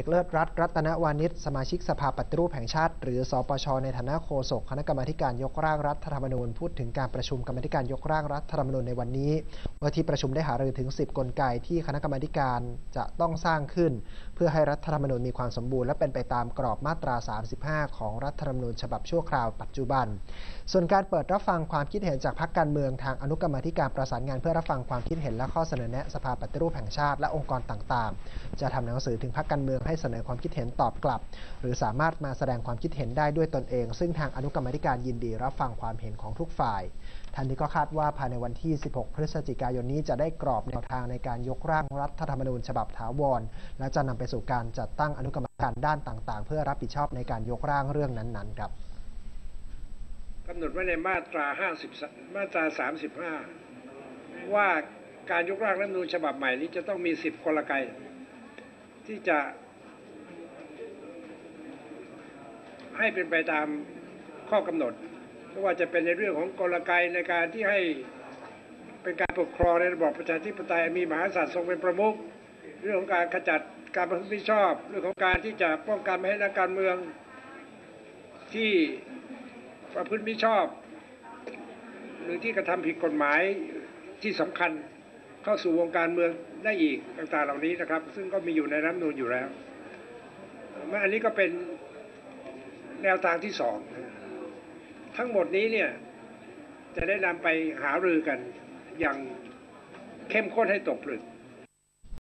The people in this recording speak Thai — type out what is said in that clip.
เอกเลิศรัตน์รัตนวานิชสมาชิกสภาปฏิรูปแห่งชาติ หรือสปช ในฐานะโฆษกคณะกรรมาการยกร่างรัฐธรรมนูญ พูดถึงการประชุมกรรมาการยกร่างรัฐธรรมนูญในวันนี้ว่าที่ประชุมได้หารือถึง 10 กลไกที่คณะกรรมาการจะต้องสร้างขึ้น เพื่อให้รัฐธรรมนูญมีความสมบูรณ์และเป็นไปตามกรอบมาตรา 35 ของรัฐธรรมนูญฉบับชั่วคราวปัจจุบัน ส่วนการเปิดรับฟังความคิดเห็นจากพรรคการเมืองทางอนุกรรมาธิการประสานงานเพื่อรับฟังความคิดเห็นและข้อเสนอแนะสภาปฏิรูปแห่งชาติและองค์กรต่างๆ จะทำหนังสือถึงพรรคการเมืองให้เสนอความคิดเห็นตอบกลับ หรือสามารถมาแสดงความคิดเห็นได้ด้วยตนเอง ซึ่งทางอนุกรรมธิการยินดีรับฟังความเห็นของทุกฝ่ายทันนี้ก็คาดว่าภายในวันที่ 16 พฤศจิกายนนี้จะได้กรอบแนวทางในการยกร่างรัฐธรรมนูญฉบับถาวร และจะนำไปสู่การจัดตั้งอนุกรรมการด้านต่างๆ เพื่อรับผิดชอบในการยกร่างเรื่องนั้นๆครับกำหนดไว้ในมาตรา 50 มาตรา 35 ว่าการยกร่างรัฐธรรมนูญฉบับใหม่นี้จะต้องมี 10กลไกที่จะ ให้เป็นไปตามข้อกำหนดไม่ว่าจะเป็นในเรื่องของกลไกในการที่ให้เป็นการปกครองในระบอบประชาธิปไตยมีมหากษัตริย์ทรงเป็นประมุขเรื่องของการขจัดการประพฤติมิชอบ เรื่องของการที่จะป้องกันไม่ให้นักการเมืองที่ประพฤติมิชอบ หรือที่กระทำผิดกฎหมายที่สำคัญเข้าสู่วงการเมืองได้อีกต่างๆเหล่านี้นะครับ ซึ่งก็มีอยู่ในรัฐมนูญอยู่แล้วอันนี้ก็เป็น แนวทางที่สองทั้งหมดนี้เนี่ยจะได้นำไปหารือกันอย่างเข้มข้นให้ตกผลึก